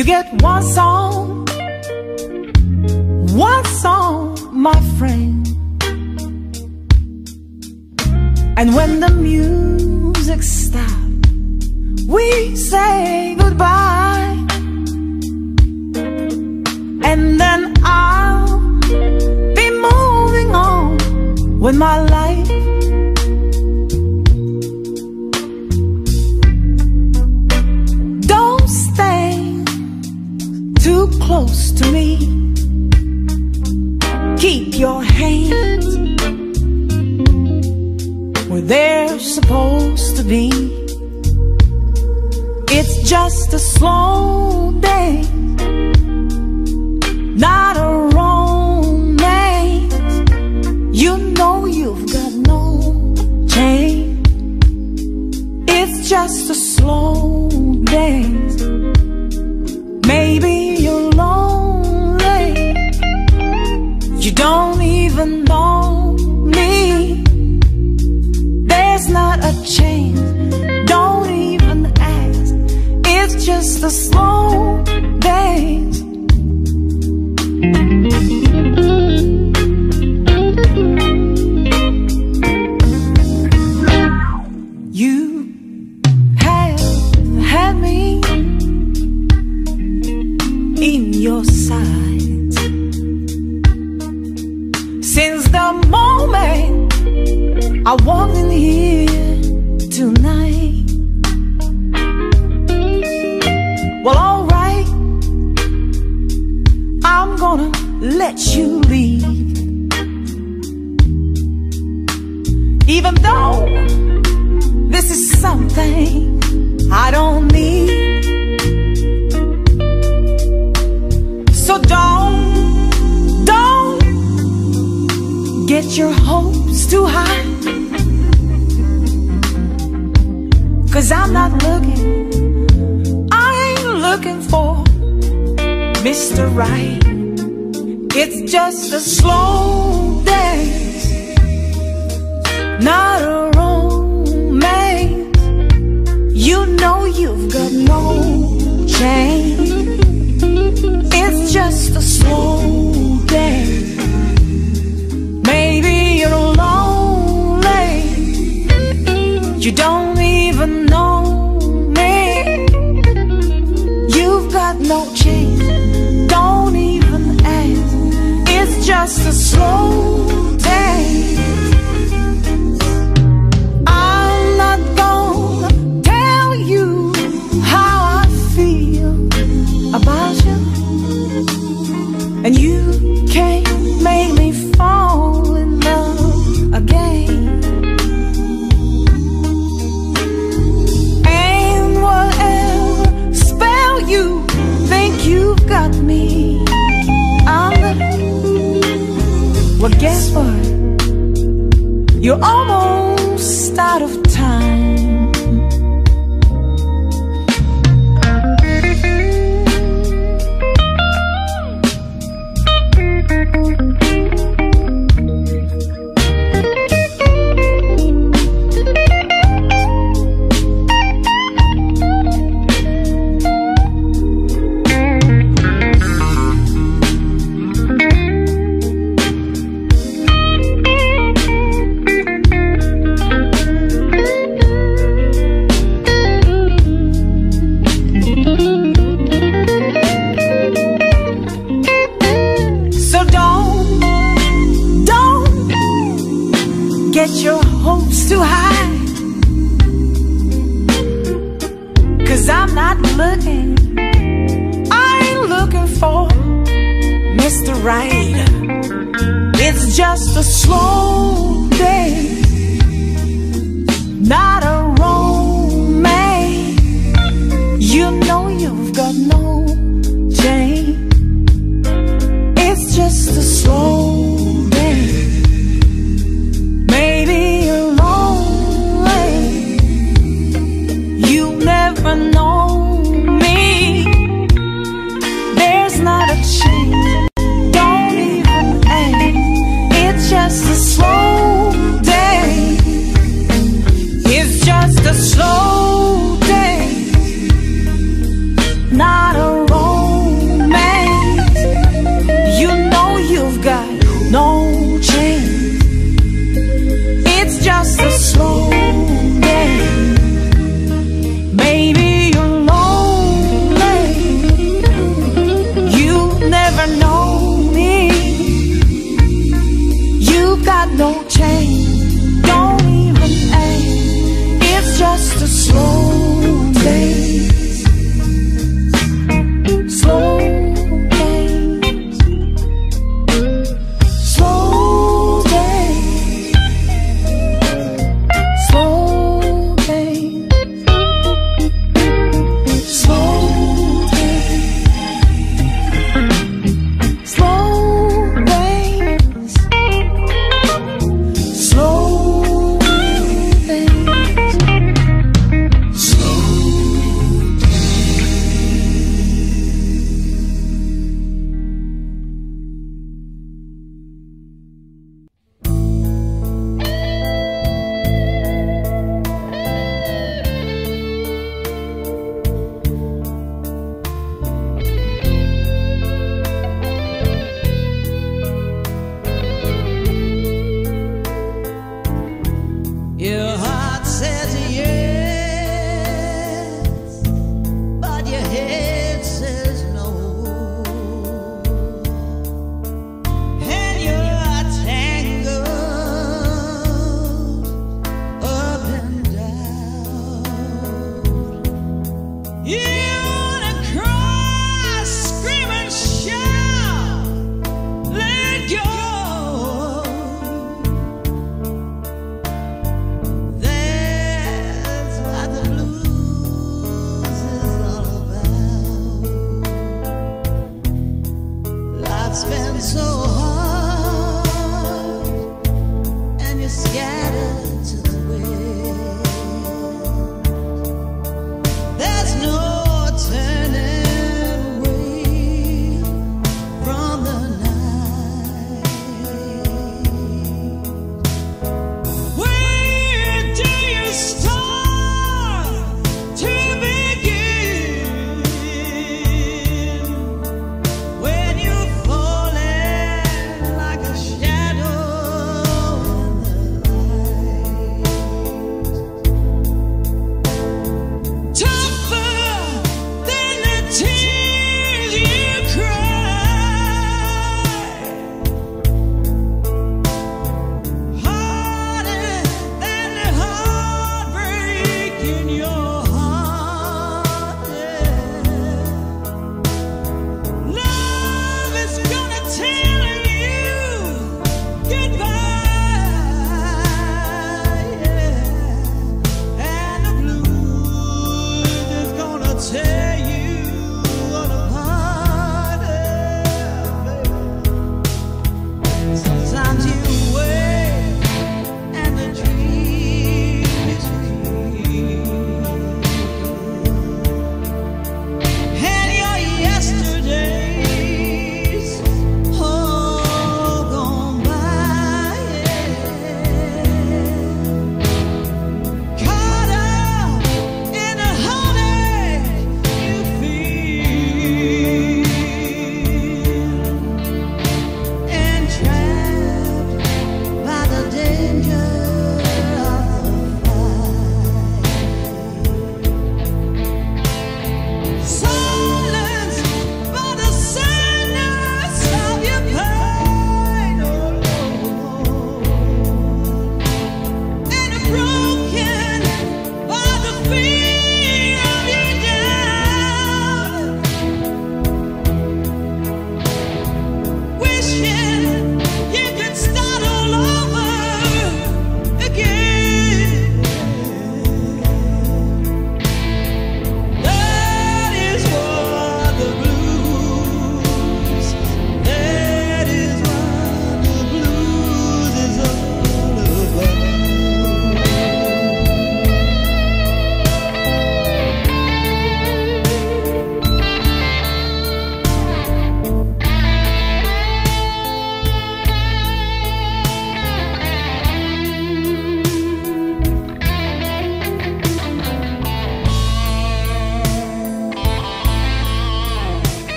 You get one song, don't even know me. There's not a chance, don't even ask. It's just a slow day. You're almost out of time.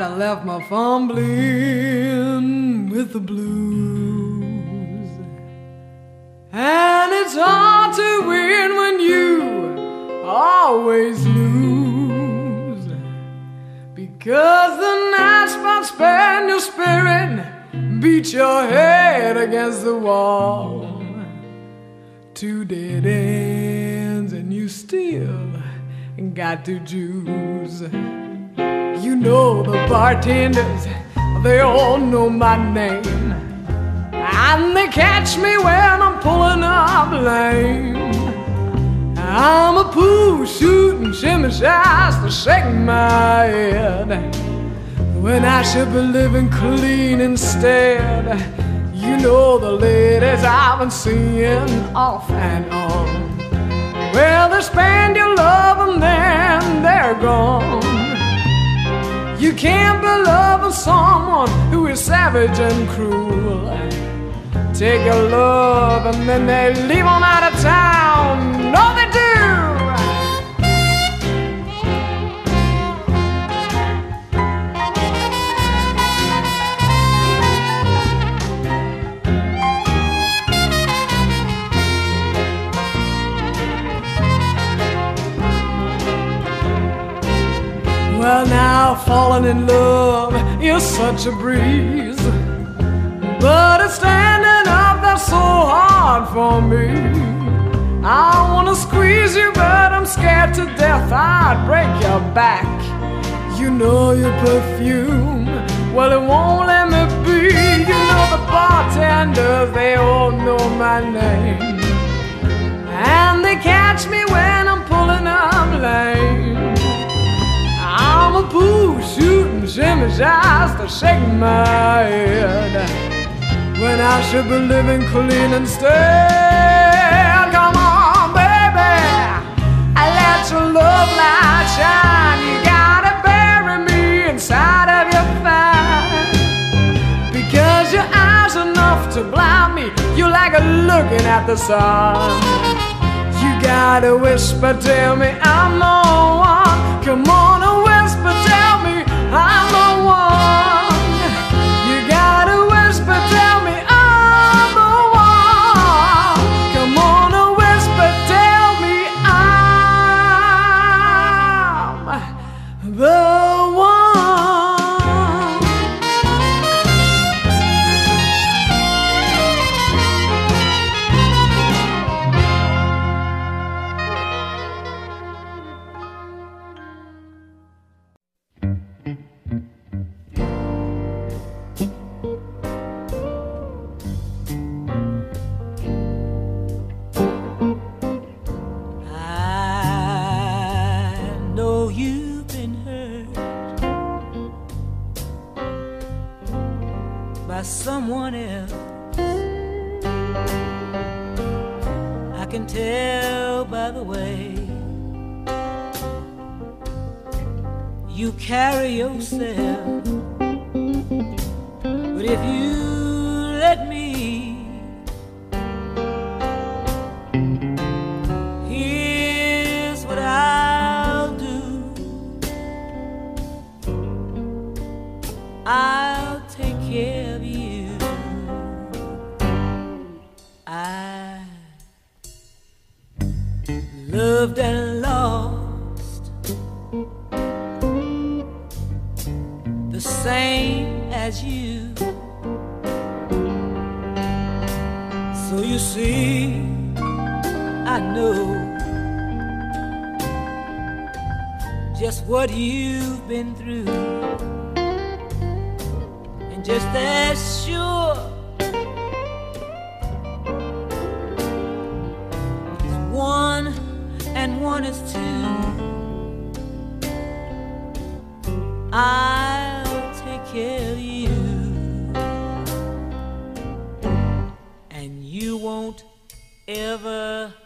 I left my fumbling with the blues. And it's hard to win when you always lose. Because the night spent spend your spirit, beat your head against the wall. Two dead ends, and you still got to choose. You know the bartenders, they all know my name. And they catch me when I'm pulling up lame. I'm a pool shooting shimmy shots to shake my head. When I should be living clean instead. You know the ladies I've been seeing off and on. Well, they spend your love and then they're gone. You can't be loving someone who is savage and cruel. Take your love and then they leave on out of town. No, they do. Well, now falling in love is such a breeze. But it's standing up that's so hard for me. I wanna squeeze you, but I'm scared to death. I'd break your back. You know your perfume, well, it won't let me be. You know the bartenders, they all know my name. And they catch me when shooting shimmy just to shake my head when I should be living clean instead. Come on, baby, I let your love light shine. You gotta bury me inside of your thigh because your eyes enough to blind me. You like a looking at the sun. You gotta whisper, tell me I'm the one. Come on, So you see. I know just what you've been through, and just as sure as one and one is two, I'll 不。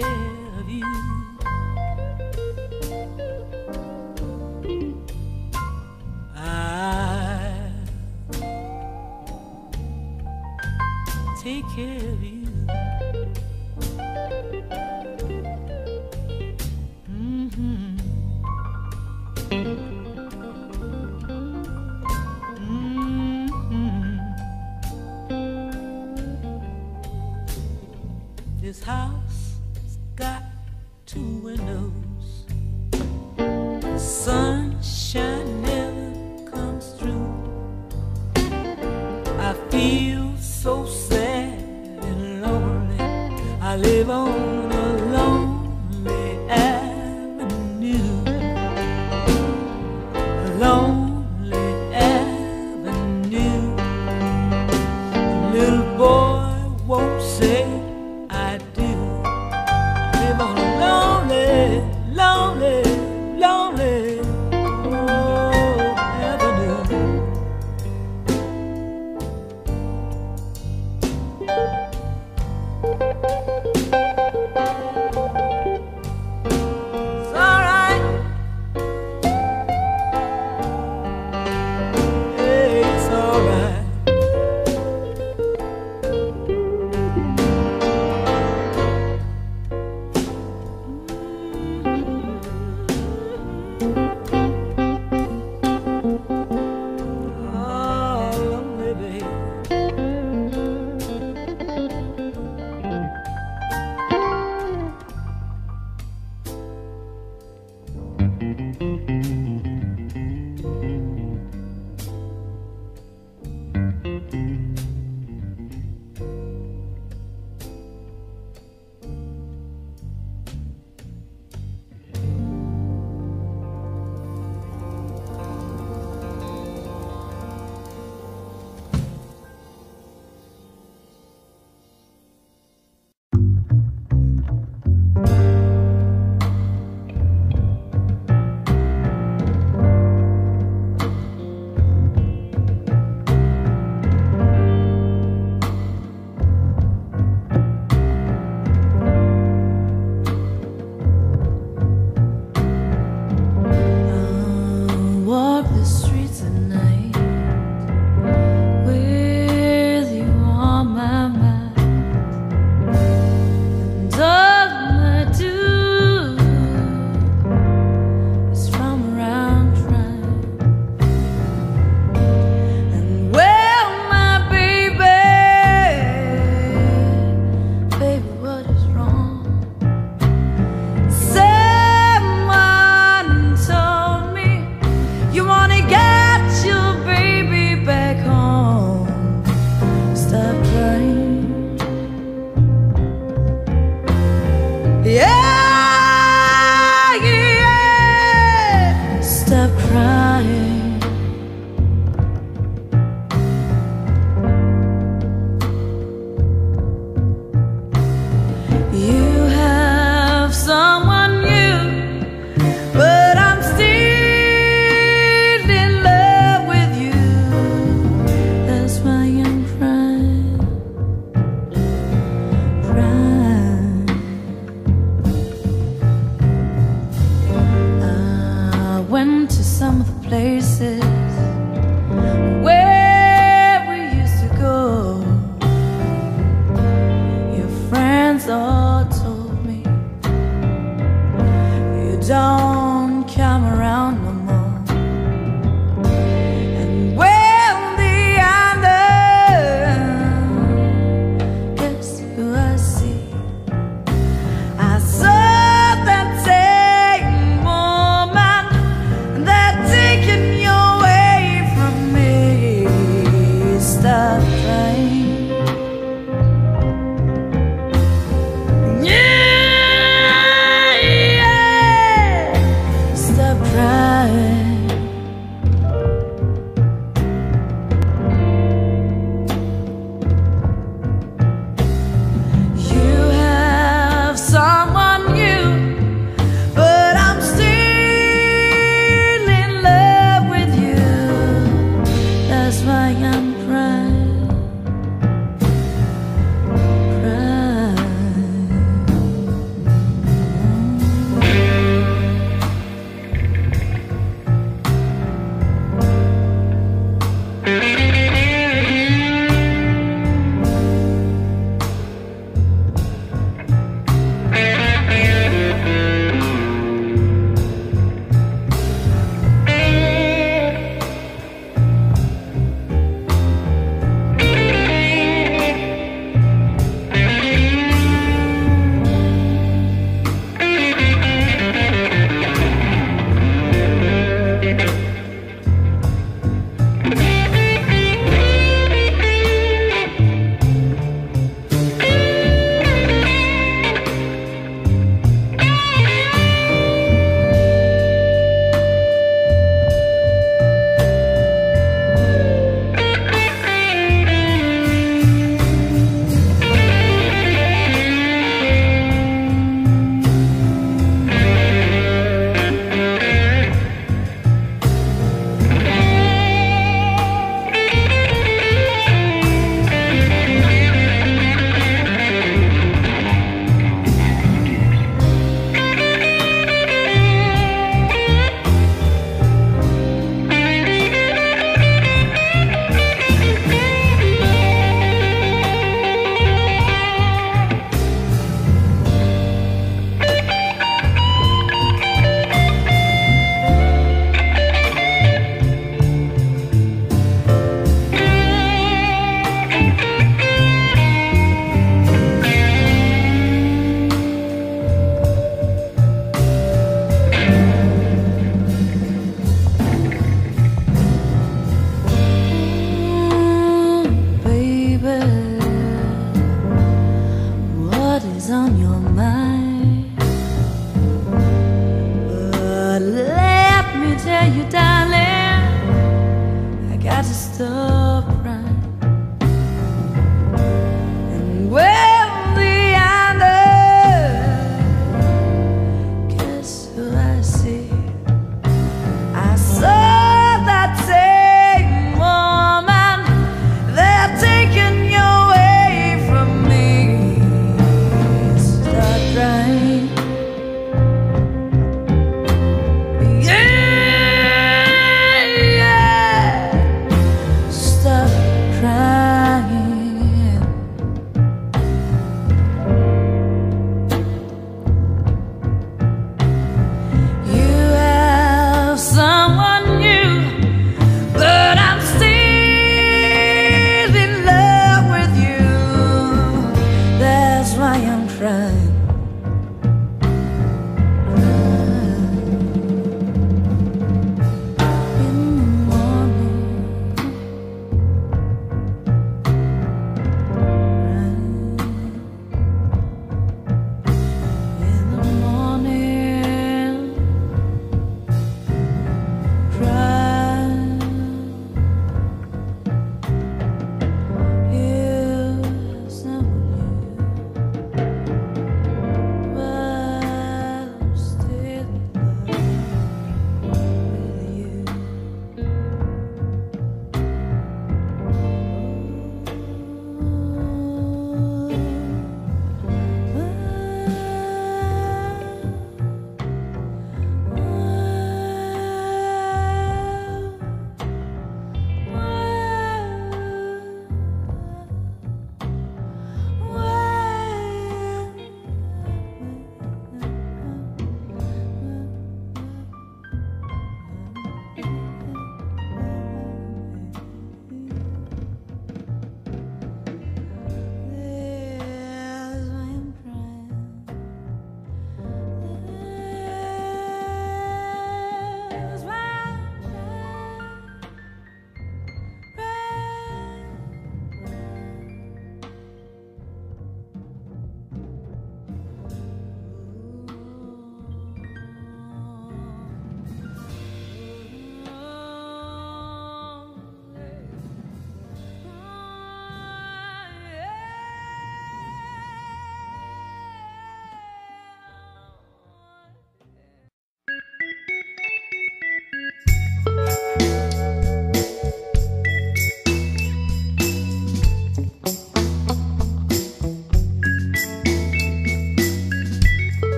llegué.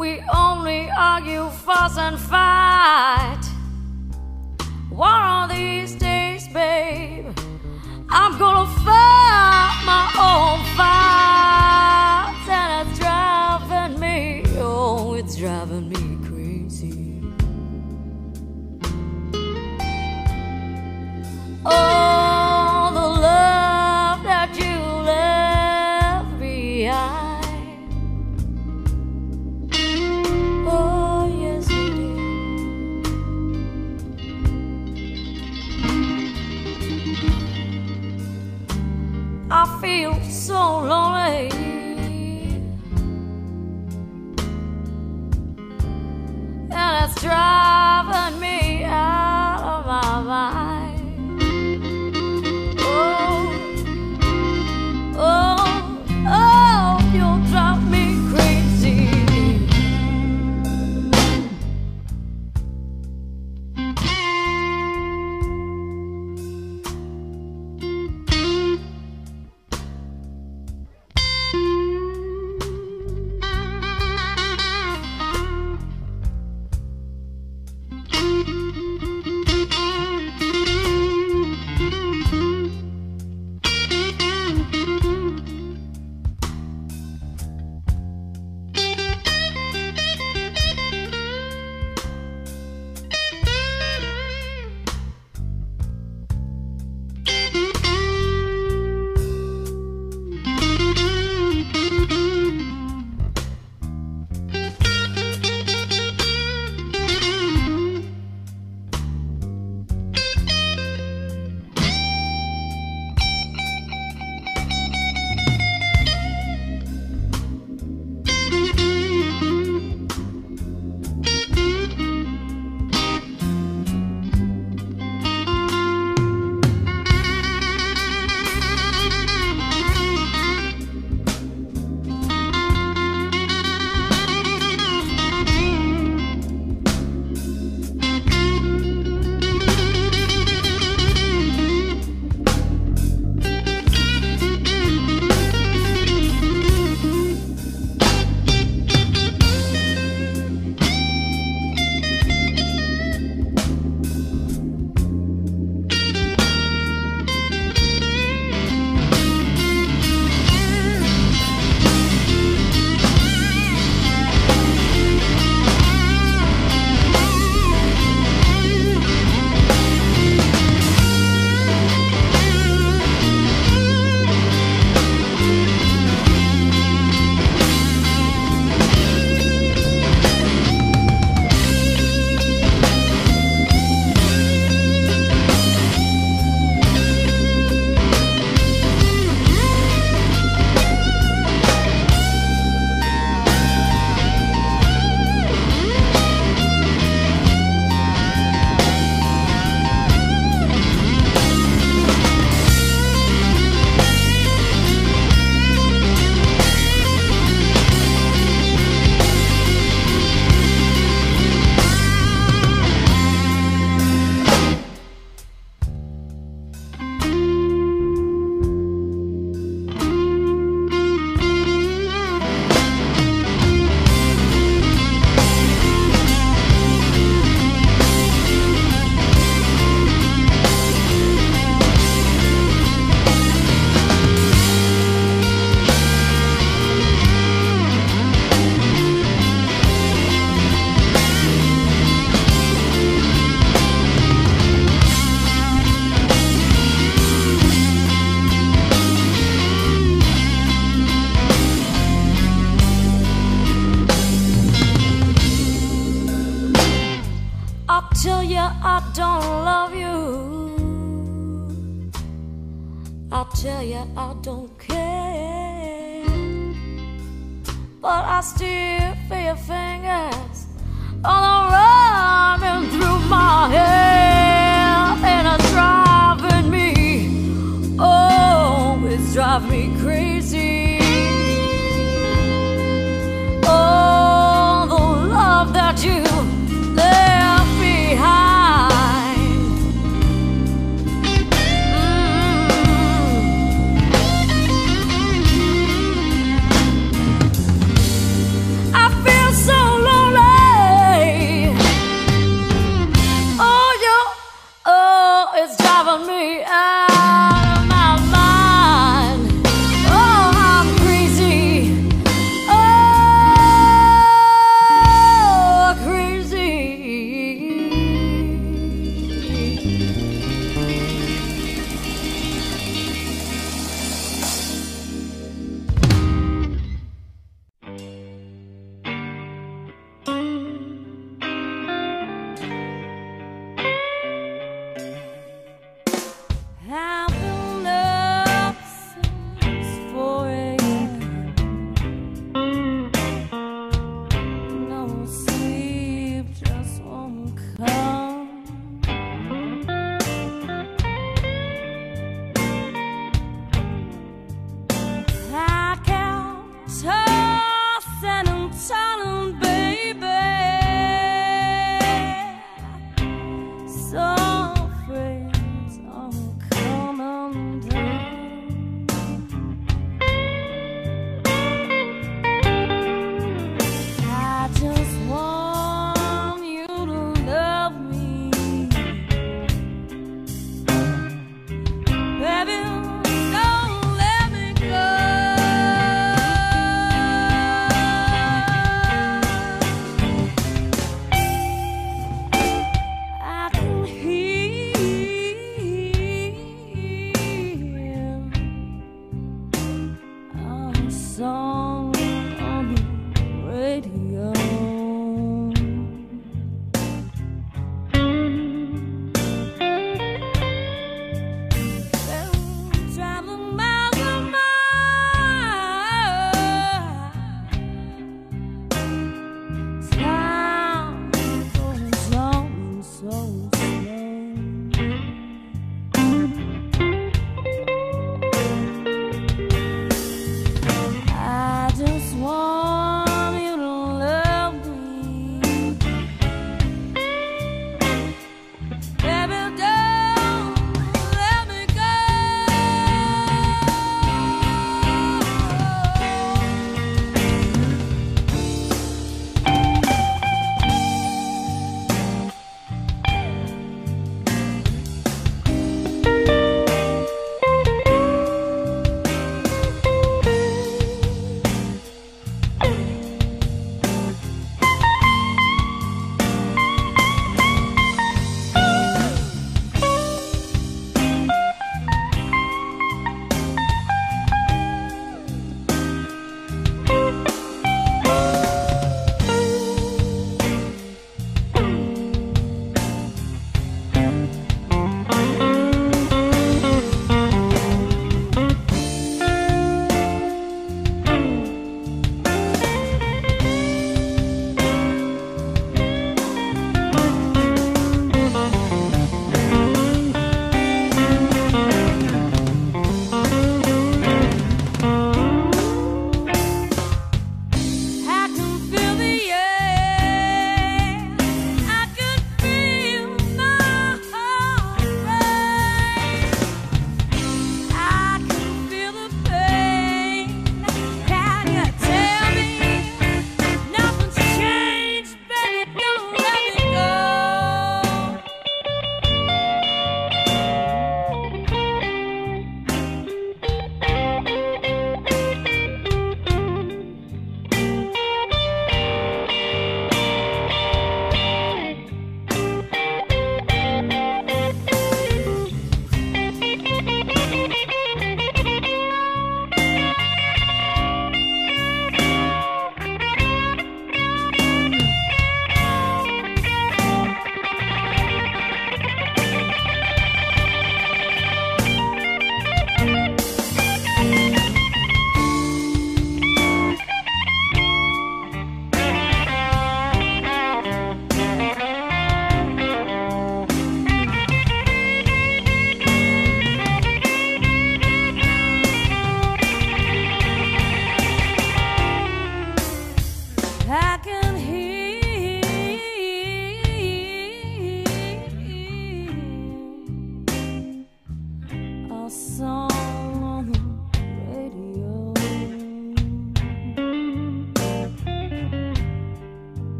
We only argue, fuss, and fight. One of these days, babe, I'm gonna fight my own fight. I don't love you. I tell you I don't care. But I still feel your fingers all around through my head, And it's driving me, oh, it's driving me crazy.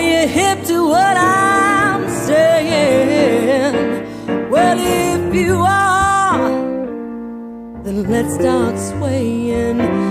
Are you hip to what I'm saying? Well, if you are, then let's start swaying.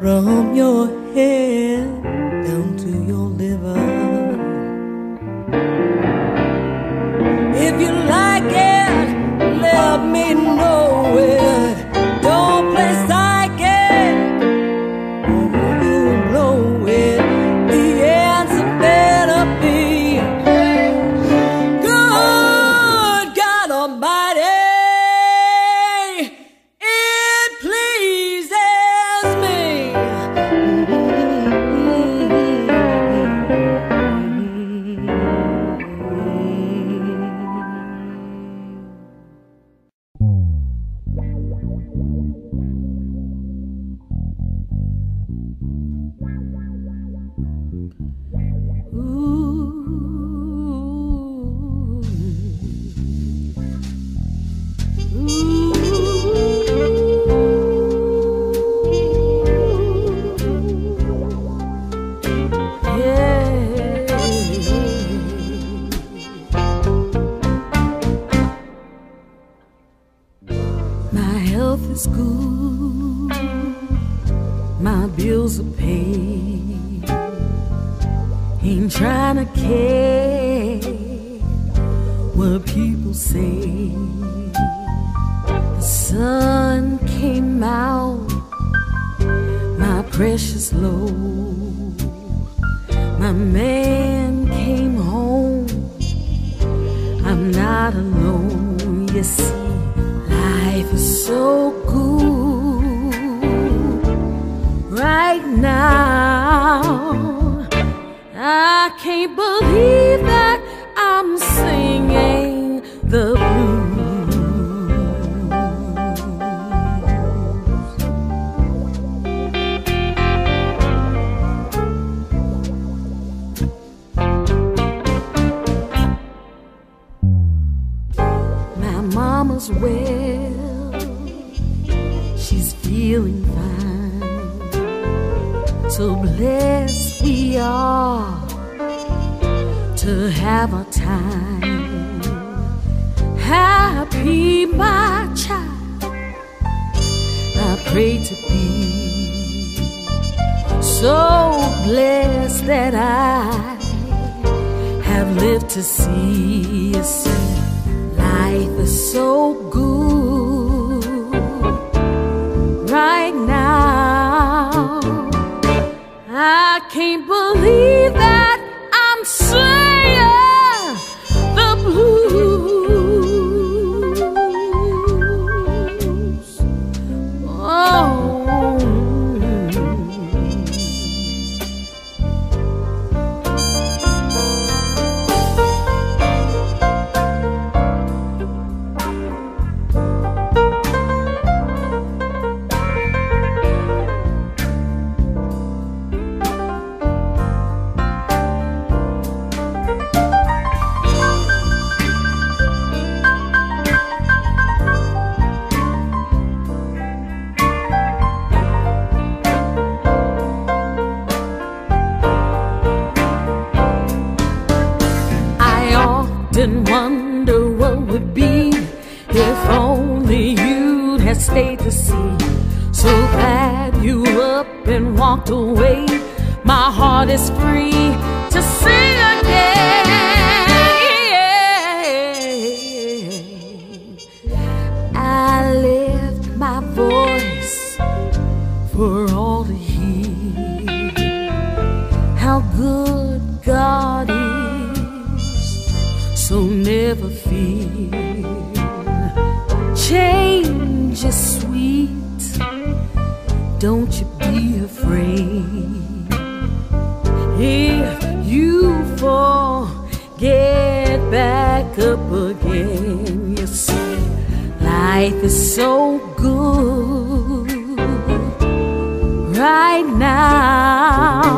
from your head down to your liver. If you like it, let me know. All's well. She's feeling fine. So blessed we are to have a time. Happy, my child. I pray to be so blessed that I have lived to see see life is so good right now. I can't believe that you fall, get back up again. You see, life is so good right now.